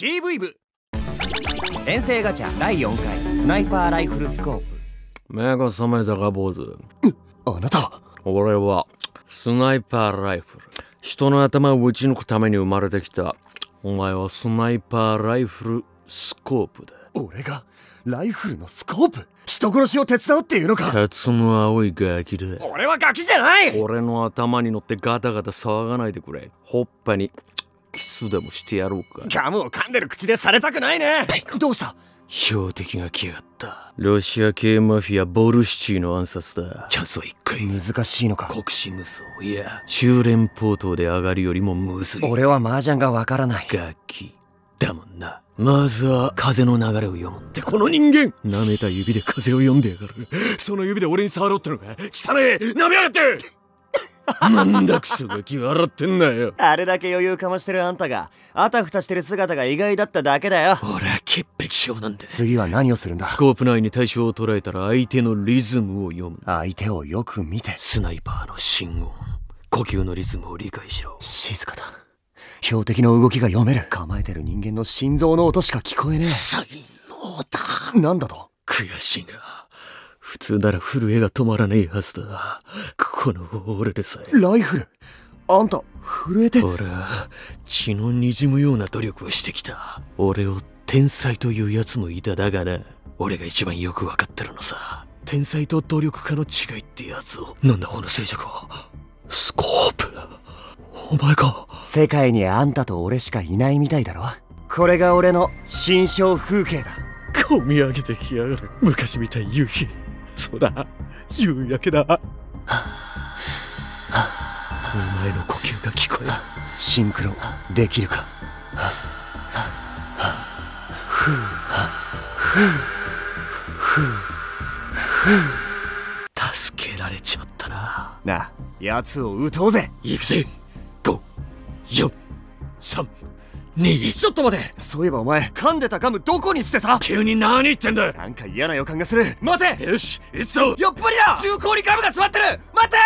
CV 部。転生ガチャ第4回スナイパーライフルスコープ。目が覚めたか坊主。あなたは？俺はスナイパーライフル。人の頭を撃ち抜くために生まれてきた。お前はスナイパーライフルスコープだ。俺がライフルのスコープ？人殺しを手伝うっていうのか？ケツの青いガキだ。俺はガキじゃない！俺の頭に乗ってガタガタ騒がないでくれ。ほっぱにキスでもしてやろうか。ガムを噛んでる口でされたくないね。どうした？標的が来やがった。ロシア系マフィアボルシチーの暗殺だ。チャンスは一回。難しいのか。国士無双。いや中連ポートで上がるよりもむずい。俺は麻雀がわからない。楽器だもんな。まずは風の流れを読むってこの人間。舐めた指で風を読んでやがる。その指で俺に触ろうってのか汚え。舐めやがってなんだクソガキ笑ってんなよ。あれだけ余裕かましてるあんたがあたふたしてる姿が意外だっただけだよ。俺は潔癖症なんです。次は何をするんだ？スコープ内に対象を捉えたら相手のリズムを読む。相手をよく見て。スナイパーの信号。呼吸のリズムを理解しろ。静かだ。標的の動きが読める。構えてる人間の心臓の音しか聞こえね才能だ。えなんだと？悔しいが普通なら震えが止まらねえはずだ。この俺でさえ。ライフルあんた震えて。俺は血の滲むような努力をしてきた。俺を天才というやつもいただがな。俺が一番よくわかってるのさ。天才と努力家の違いってやつを。なんだこの静寂は。スコープ。お前か。世界にあんたと俺しかいないみたいだろ。これが俺の心象風景だ。込み上げてきやがる。昔みたい夕日そうだ。夕焼けだ。お前の呼吸が聞こえる。シンクロ。できるか。助けられちまったななあ奴を撃とう。ぜ行くぜ54321ちょっと待て。そういえばお前噛んでたガムどこに捨てた？急に何言ってんだ。なんか嫌な予感がする。待て。よしいつぞ。やっぱりだ重厚にガムが詰まってる。待て。黒